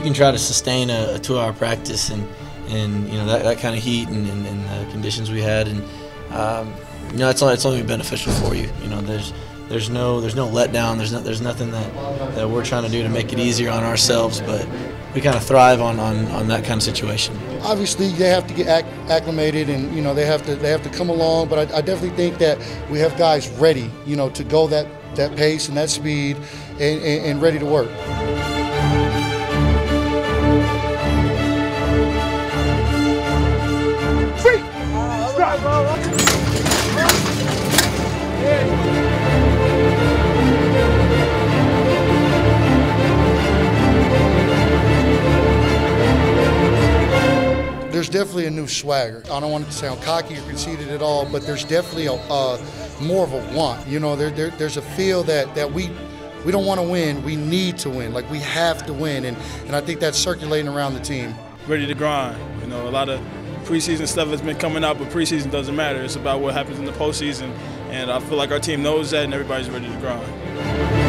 can try to sustain a, a two-hour practice and and you know that, that kind of heat and, and, and the conditions we had, and um, you know it's only it's only beneficial for you. You know, there's there's no there's no letdown. There's no, there's nothing that, that we're trying to do to make it easier on ourselves, but we kind of thrive on, on, on that kind of situation. Obviously, they have to get acclimated, and you know they have to they have to come along. But I, I definitely think that we have guys ready, you know, to go that that pace and that speed, and, and, and ready to work. There's definitely a new swagger. I don't want to sound cocky or conceited at all, but there's definitely a more of a want. You know, there, there, there's a feel that that we we don't want to win. We need to win. Like we have to win, and and I think that's circulating around the team. Ready to grind. You know, a lot of preseason stuff has been coming out, but preseason doesn't matter. It's about what happens in the postseason, and I feel like our team knows that, and everybody's ready to grind.